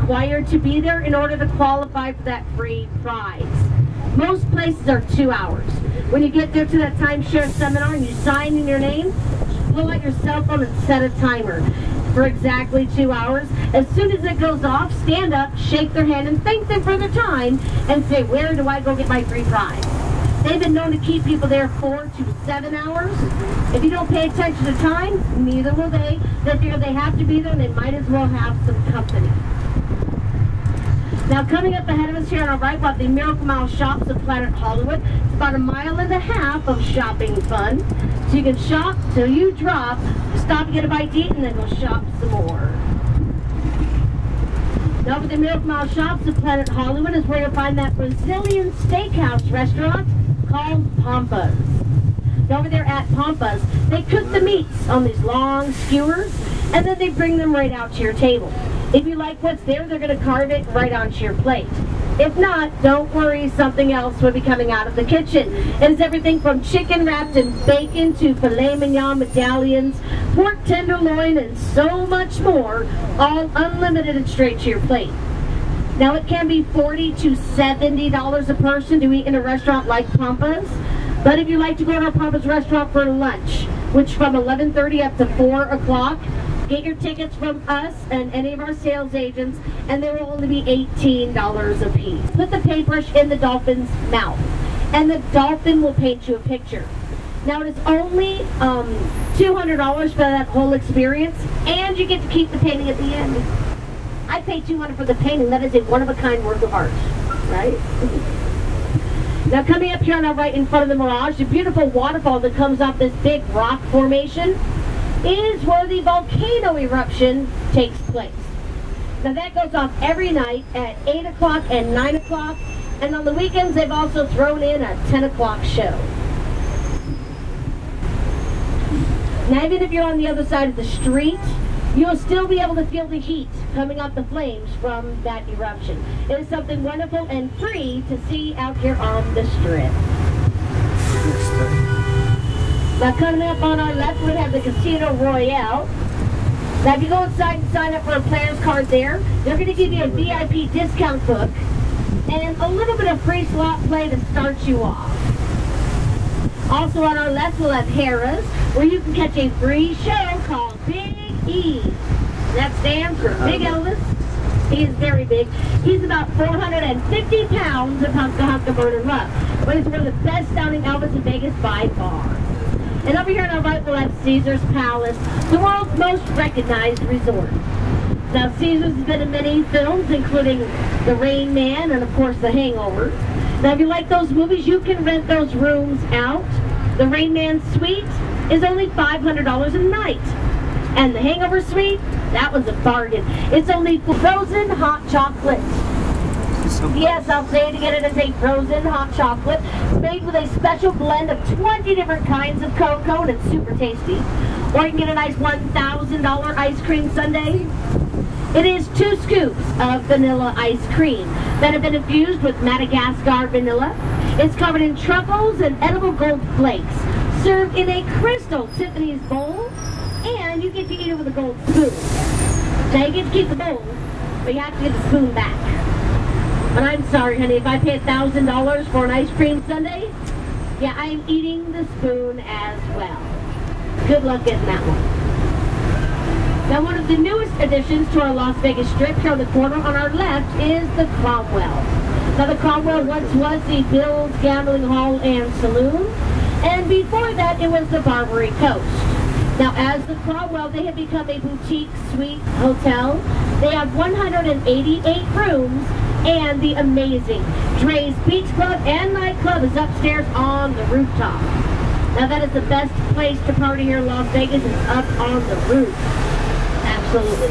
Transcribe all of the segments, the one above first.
required to be there in order to qualify for that free prize. Most places are two hours. When you get there to that timeshare seminar and you sign in your name, pull out your cell phone and set a timer for exactly two hours. As soon as it goes off, stand up, shake their hand, and thank them for their time and say, where do I go get my free prize? They've been known to keep people there four to seven hours. If you don't pay attention to time, neither will they. They figure they have to be there and they might as well have some company. Now coming up ahead of us here on our right, we have the Miracle Mile Shops of Planet Hollywood. It's about a mile and a half of shopping fun. So you can shop till you drop, stop and get a bite to eat, and then go shop some more. Now with the Miracle Mile Shops of Planet Hollywood is where you'll find that Brazilian steakhouse restaurant called Pampas. Over there at Pampas, they cook the meats on these long skewers, and then they bring them right out to your table. If you like what's there, they're going to carve it right onto your plate. If not, don't worry, something else will be coming out of the kitchen. It is everything from chicken wrapped in bacon to filet mignon medallions, pork tenderloin, and so much more, all unlimited and straight to your plate. Now it can be 40 to $70 a person to eat in a restaurant like Pampas. But if you like to go to Pampas restaurant for lunch, which from 11.30 up to 4 o'clock, get your tickets from us and any of our sales agents, and they will only be $18 a piece. Put the paintbrush in the dolphin's mouth, and the dolphin will paint you a picture. Now it is only um, $200 for that whole experience, and you get to keep the painting at the end. I paid 200 for the painting. That is a one-of-a-kind work of art, right? now coming up here on our right in front of the Mirage, the beautiful waterfall that comes off this big rock formation is where the volcano eruption takes place. Now that goes off every night at 8 o'clock and 9 o'clock, and on the weekends they've also thrown in a 10 o'clock show. Now even if you're on the other side of the street, you'll still be able to feel the heat coming off the flames from that eruption. It is something wonderful and free to see out here on the strip. Now coming up on our left, we have the Casino Royale. Now if you go inside and sign up for a player's card there, they're going to give you a VIP discount book and a little bit of free slot play to start you off. Also on our left, we'll have Harrah's, where you can catch a free show called Big E. That stands for Big Elvis. He is very big. He's about 450 pounds of Hunka Hunka Murder Love, But he's one of the best sounding Elvis in Vegas by far. And over here in we'll have Caesar's Palace, the world's most recognized resort. Now, Caesar's has been in many films, including The Rain Man and, of course, The Hangover. Now, if you like those movies, you can rent those rooms out. The Rain Man Suite is only $500 a night. And the Hangover Suite, that was a bargain. It's only frozen hot chocolate. Yes, I'll say to get it again. It is a frozen hot chocolate made with a special blend of 20 different kinds of cocoa, and it's super tasty. Or you can get a nice $1,000 ice cream sundae. It is two scoops of vanilla ice cream that have been infused with Madagascar vanilla. It's covered in truffles and edible gold flakes, served in a crystal Tiffany's bowl, and you get to eat it with a gold spoon. Now you get to keep the bowl, but you have to get the spoon back. But I'm sorry, honey, if I pay $1,000 for an ice cream sundae, yeah, I'm eating the spoon as well. Good luck getting that one. Now, one of the newest additions to our Las Vegas Strip here on the corner on our left is the Cromwell. Now, the Cromwell once was the Bill's Gambling Hall and Saloon, and before that, it was the Barbary Coast. Now, as the Cromwell, they have become a boutique suite hotel. They have 188 rooms, and the amazing Drai's Beach Club and Nightclub is upstairs on the rooftop. Now, that is the best place to party here in Las Vegas, is up on the roof. Absolutely.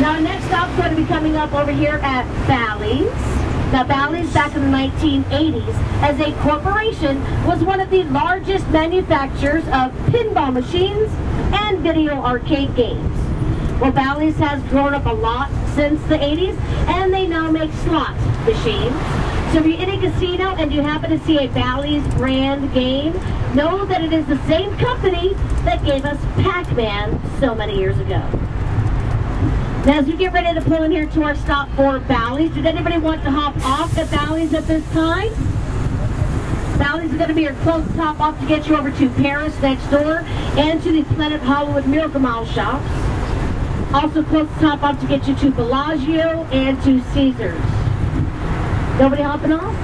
Now, our next stop's going to be coming up over here at Bally's. Now, Bally's back in the 1980s, as a corporation, was one of the largest manufacturers of pinball machines and video arcade games. Well, Bally's has grown up a lot since the 80s, and they now make slot machines. So if you're in a casino and you happen to see a Bally's brand game, know that it is the same company that gave us Pac-Man so many years ago. Now, as we get ready to pull in here to our stop for Bally's, did anybody want to hop off at Bally's at this time? Bally's is going to be your close top off to get you over to Paris next door and to the Planet Hollywood Miracle Mile shops. Also close the top off to get you to Bellagio and to Caesars. Nobody hopping off?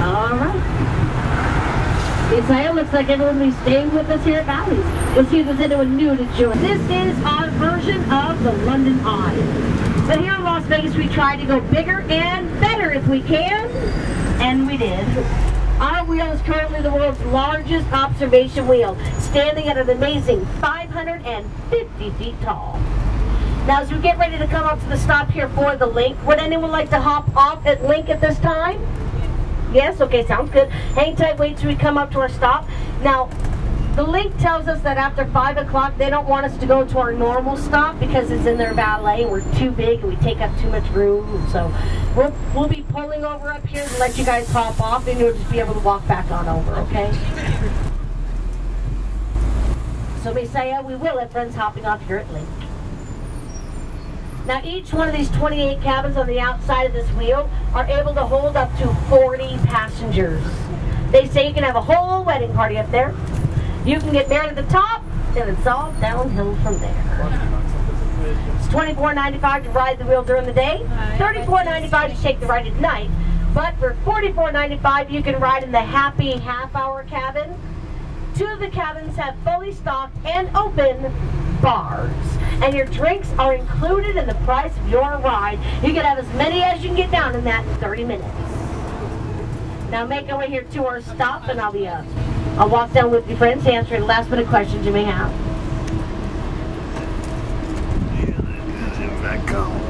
All right. Isaiah looks like everyone will be staying with us here at Bally's. We'll see if there's anyone new to join. This is our version of the London Eye. But here in Las Vegas, we try to go bigger and better if we can, and we did. Our wheel is currently the world's largest observation wheel, standing at an amazing 550 feet tall. Now, as we get ready to come up to the stop here for the LINQ, would anyone like to hop off at LINQ at this time? Yes? Okay, sounds good. Hang tight, wait till we come up to our stop. Now, the LINQ tells us that after 5 o'clock, they don't want us to go to our normal stop because it's in their valet we're too big and we take up too much room. So we'll, we'll be pulling over up here to let you guys hop off and you'll just be able to walk back on over, okay? So we say, we will have friends hopping off here at LINQ. Now each one of these 28 cabins on the outside of this wheel are able to hold up to 40 passengers. They say you can have a whole wedding party up there. You can get married at the top, and it's all downhill from there. It's $24.95 to ride the wheel during the day, $34.95 to take the ride at night. But for $44.95, you can ride in the happy half-hour cabin. Two of the cabins have fully stocked and open bars. And your drinks are included in the price of your ride. You can have as many as you can get down in that in 30 minutes. Now make your way here to our stop and I'll be uh, I'll walk down with you friends answering last minute questions you may have. Back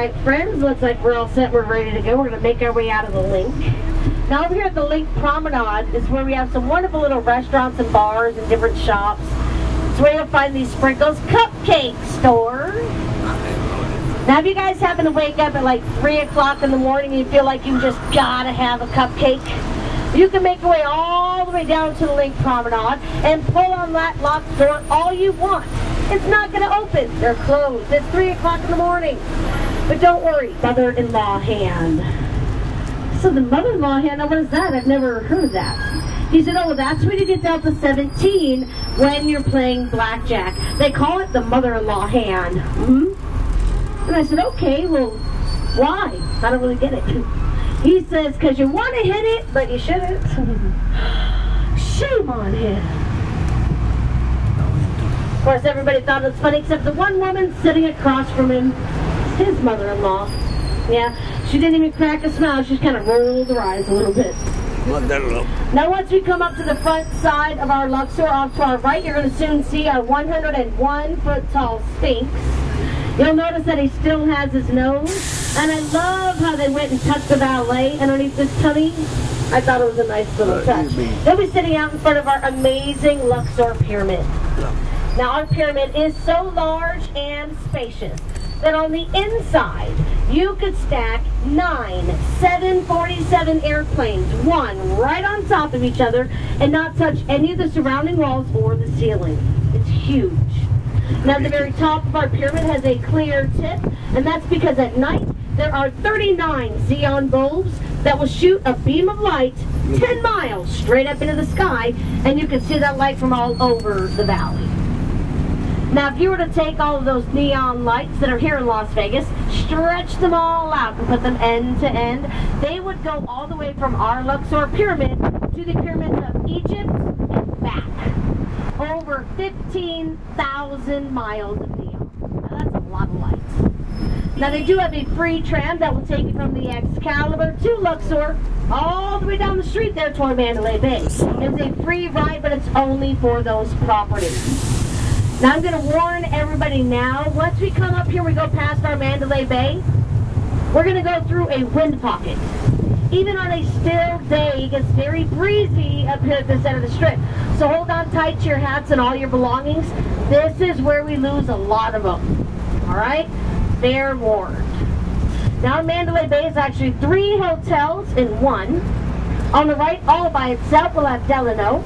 right, friends, looks like we're all set. We're ready to go. We're going to make our way out of the LINQ. Now, over here at the LINQ Promenade is where we have some wonderful little restaurants and bars and different shops. It's where you'll find these Sprinkles Cupcake Store. Now, if you guys happen to wake up at like 3 o'clock in the morning and you feel like you just gotta have a cupcake, you can make your way all the way down to the LINQ Promenade and pull on that locked door all you want. It's not going to open. They're closed. It's 3 o'clock in the morning. But don't worry, mother-in-law hand. So the mother-in-law hand, what is that? I've never heard of that. He said, oh, that's when you get down to 17 when you're playing blackjack. They call it the mother-in-law hand. hmm And I said, okay, well, why? I don't really get it. He says, because you want to hit it, but you shouldn't. Shame on him. Of course, everybody thought it was funny except the one woman sitting across from him, his mother-in-law. Yeah, she didn't even crack a smile. She just kind of rolled her eyes a little bit. Now, once we come up to the front side of our Luxor, off to our right, you're going to soon see our 101 foot tall Sphinx. You'll notice that he still has his nose. And I love how they went and touched the valet underneath his tummy. I thought it was a nice little Uh, touch. He'll be sitting out in front of our amazing Luxor pyramid. Now, our pyramid is so large and spacious that on the inside, you could stack nine 747 airplanes, one right on top of each other, and not touch any of the surrounding walls or the ceiling. It's huge. Now, the very top of our pyramid has a clear tip, and that's because at night there are 39 xenon bulbs that will shoot a beam of light 10 miles straight up into the sky, and you can see that light from all over the valley. Now, if you were to take all of those neon lights that are here in Las Vegas, stretch them all out and put them end to end, they would go all the way from our Luxor Pyramid to the pyramids of Egypt and back. Over 15,000 miles of neon. Now, that's a lot of lights. Now, they do have a free tram that will take you from the Excalibur to Luxor, all the way down the street there toward Mandalay Bay. It's a free ride, but it's only for those properties. Now I'm going to warn everybody now, once we come up here, we go past our Mandalay Bay, we're going to go through a wind pocket. Even on a still day, it gets very breezy up here at this end of the strip. So hold on tight to your hats and all your belongings. This is where we lose a lot of them. All right? Fair warned. Now Mandalay Bay is actually three hotels in one. On the right, all by itself, we'll have Delano.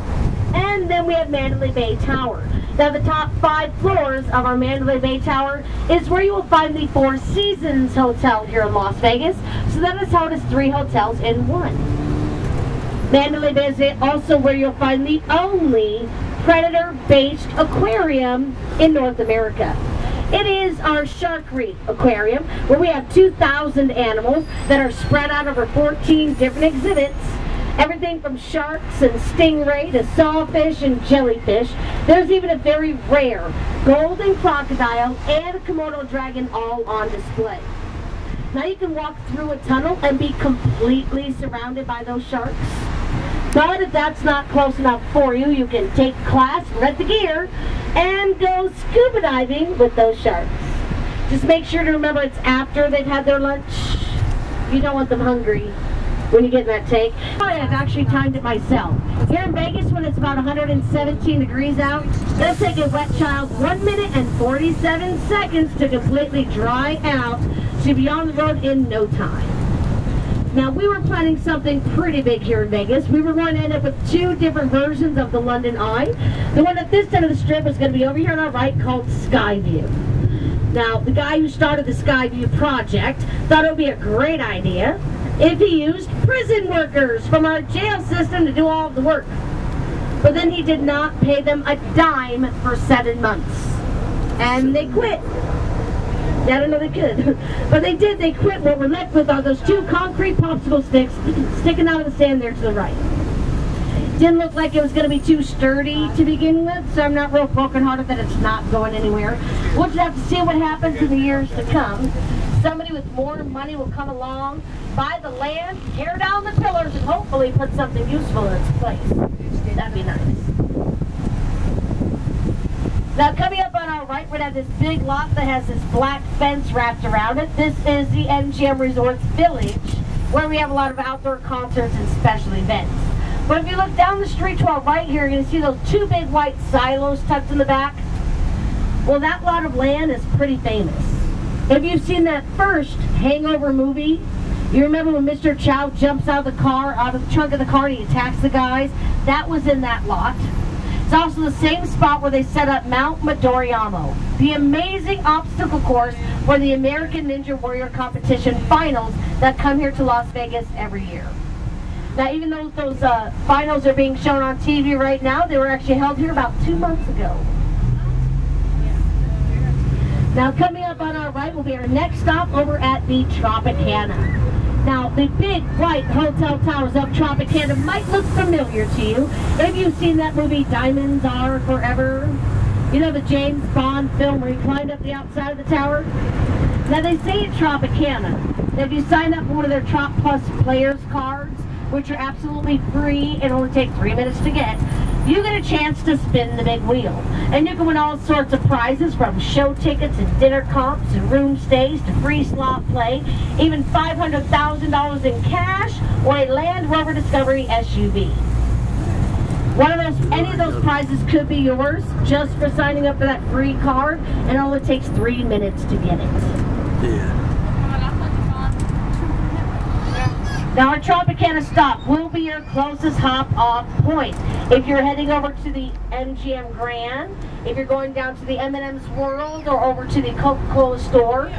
And then we have Mandalay Bay Tower. Now the top five floors of our Mandalay Bay Tower is where you will find the Four Seasons Hotel here in Las Vegas. So that is how it is three hotels in one. Mandalay Bay is also where you'll find the only predator-based aquarium in North America. It is our Shark Reef Aquarium, where we have 2,000 animals that are spread out over 14 different exhibits Everything from sharks and stingray to sawfish and jellyfish. There's even a very rare golden crocodile and a Komodo dragon all on display. Now you can walk through a tunnel and be completely surrounded by those sharks. But if that's not close enough for you, you can take class, rent the gear, and go scuba diving with those sharks. Just make sure to remember it's after they've had their lunch. You don't want them hungry when you get in that tank. I've actually timed it myself. Here in Vegas, when it's about 117 degrees out, it'll take a wet child 1 minute and 47 seconds to completely dry out to be on the road in no time. Now, we were planning something pretty big here in Vegas. We were going to end up with two different versions of the London Eye. The one at this end of the strip is going to be over here on our right called Skyview. Now, the guy who started the Skyview project thought it would be a great idea if he used prison workers from our jail system to do all the work. But then he did not pay them a dime for seven months. And they quit. Yeah, I don't know they could. but they did, they quit. What we're left with are those two concrete popsicle sticks sticking out of the sand there to the right. Didn't look like it was going to be too sturdy to begin with, so I'm not real brokenhearted that it's not going anywhere. We'll just have to see what happens in the years to come somebody with more money will come along, buy the land, tear down the pillars, and hopefully put something useful in its place. That'd be nice. Now coming up on our right, we have this big lot that has this black fence wrapped around it. This is the MGM Resorts Village, where we have a lot of outdoor concerts and special events. But if you look down the street to our right here, you're going to see those two big white silos tucked in the back. Well, that lot of land is pretty famous. If you've seen that first Hangover movie, you remember when Mr. Chow jumps out of the car, out of the trunk of the car, and he attacks the guys? That was in that lot. It's also the same spot where they set up Mount Midoriyama, the amazing obstacle course for the American Ninja Warrior Competition finals that come here to Las Vegas every year. Now, even though those uh, finals are being shown on TV right now, they were actually held here about two months ago. Now coming up on our right will be our next stop over at the Tropicana. Now the big white hotel towers of Tropicana might look familiar to you. If you've seen that movie Diamonds Are Forever, you know the James Bond film where he climbed up the outside of the tower? Now they say at Tropicana that if you sign up for one of their Trop Plus Players cards, which are absolutely free and only take three minutes to get, you get a chance to spin the big wheel. And you can win all sorts of prizes from show tickets and dinner comps and room stays to free slot play, even $500,000 in cash or a Land Rover Discovery SUV. One of those, any of those prizes could be yours just for signing up for that free card, and it only takes three minutes to get it. Yeah. Now our Tropicana stop will be your closest hop off point. If you're heading over to the MGM Grand, if you're going down to the M&M's World or over to the Coca-Cola store,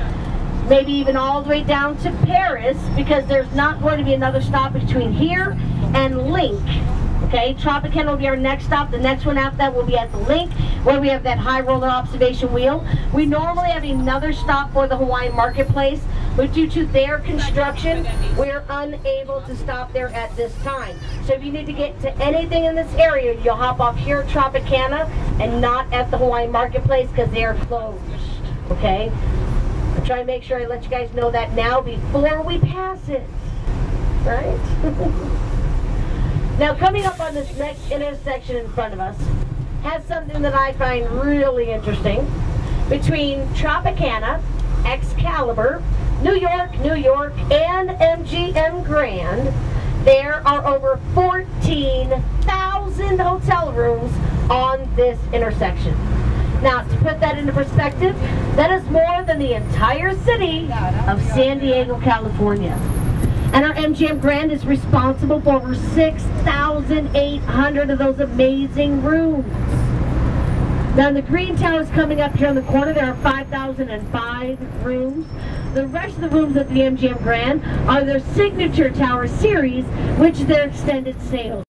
maybe even all the way down to Paris because there's not going to be another stop between here and LINQ. Okay, Tropicana will be our next stop. The next one after that will be at the LINQ, where we have that high roller observation wheel. We normally have another stop for the Hawaiian Marketplace, but due to their construction, we're unable to stop there at this time. So if you need to get to anything in this area, you'll hop off here at Tropicana and not at the Hawaiian Marketplace because they are closed. Okay? I try to make sure I let you guys know that now before we pass it. Right? now coming up on this next intersection in front of us has something that I find really interesting. Between Tropicana, Excalibur, New York, New York, and MGM Grand, there are over 14,000 hotel rooms on this intersection. Now, to put that into perspective, that is more than the entire city of San Diego, California. And our MGM Grand is responsible for over 6,800 of those amazing rooms. Now, the Green Tower is coming up here on the corner. There are 5,005 rooms. The rest of the rooms at the MGM Grand are their signature tower series, which is their extended sales.